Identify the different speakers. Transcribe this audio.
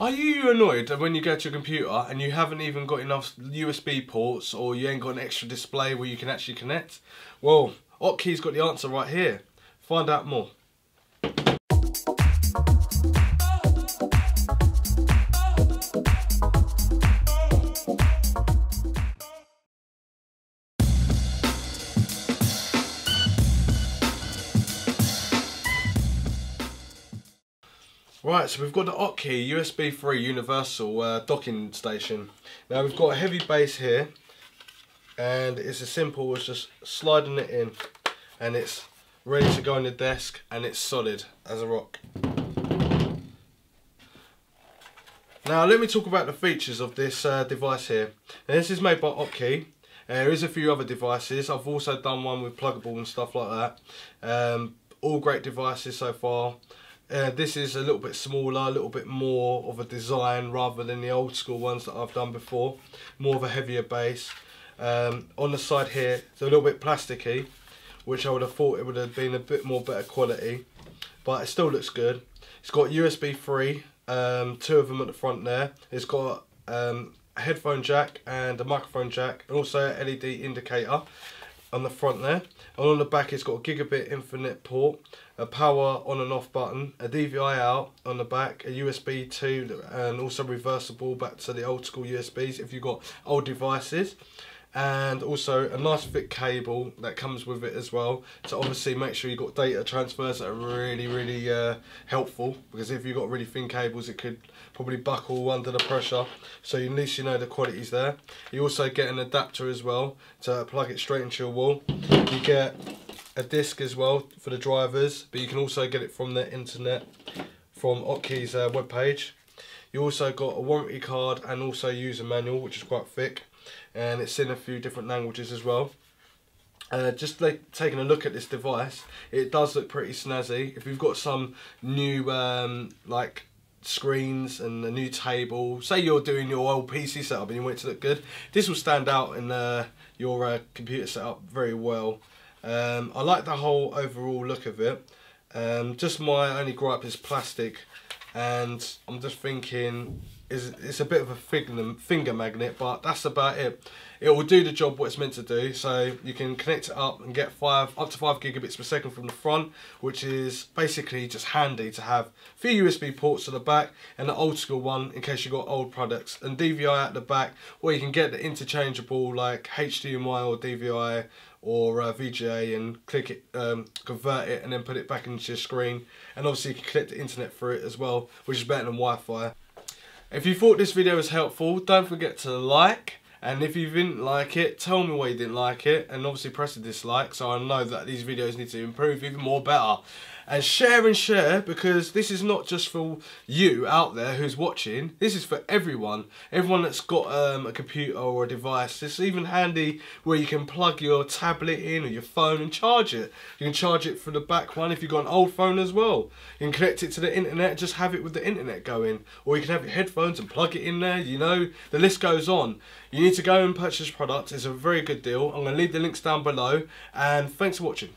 Speaker 1: Are you annoyed when you go to your computer and you haven't even got enough USB ports or you ain't got an extra display where you can actually connect? Well, Aukey's got the answer right here. Find out more. Right, so we've got the Aukey USB 3 universal uh, docking station. Now we've got a heavy base here and it's as simple as just sliding it in and it's ready to go on the desk and it's solid as a rock. Now let me talk about the features of this uh, device here. Now, this is made by Aukey. Uh, there is a few other devices. I've also done one with Plugable and stuff like that. Um, all great devices so far. Uh, this is a little bit smaller, a little bit more of a design rather than the old school ones that I've done before. More of a heavier base. Um, on the side here, it's a little bit plasticky, which I would have thought it would have been a bit more better quality. But it still looks good. It's got USB 3, um, two of them at the front there. It's got um, a headphone jack and a microphone jack, and also a LED indicator on the front there. And on the back it's got a gigabit Ethernet port, a power on and off button, a DVI out on the back, a USB 2 and also reversible back to the old school USBs if you've got old devices and also a nice thick cable that comes with it as well. To obviously make sure you've got data transfers that are really really uh, helpful. Because if you've got really thin cables it could probably buckle under the pressure. So at least you know the quality's there. You also get an adapter as well to plug it straight into your wall. You get a disc as well for the drivers but you can also get it from the internet from Aukey's uh, webpage you also got a warranty card and also user manual which is quite thick and it's in a few different languages as well. Uh, just like taking a look at this device, it does look pretty snazzy. If you've got some new um, like screens and a new table, say you're doing your old PC setup and you want it to look good, this will stand out in uh, your uh, computer setup very well. Um, I like the whole overall look of it. Um, just my only gripe is plastic and I'm just thinking is it's a bit of a finger, magnet but that's about it. It will do the job what it's meant to do so you can connect it up and get five up to five gigabits per second from the front which is basically just handy to have. Few USB ports to the back and the old school one in case you've got old products. And DVI at the back where you can get the interchangeable like HDMI or DVI or uh, VGA and click it, um, convert it and then put it back into your screen. And obviously you can connect the internet through it as well which is better than Wi-Fi. If you thought this video was helpful don't forget to like. And if you didn't like it tell me why you didn't like it. And obviously press the dislike so I know that these videos need to improve even more better and share and share because this is not just for you out there who's watching. This is for everyone. Everyone that's got um, a computer or a device it's even handy where you can plug your tablet in or your phone and charge it. You can charge it from the back one if you've got an old phone as well. You can connect it to the internet just have it with the internet going. Or you can have your headphones and plug it in there you know? The list goes on. You need to go and purchase products. it's a very good deal. I'm going to leave the links down below. And thanks for watching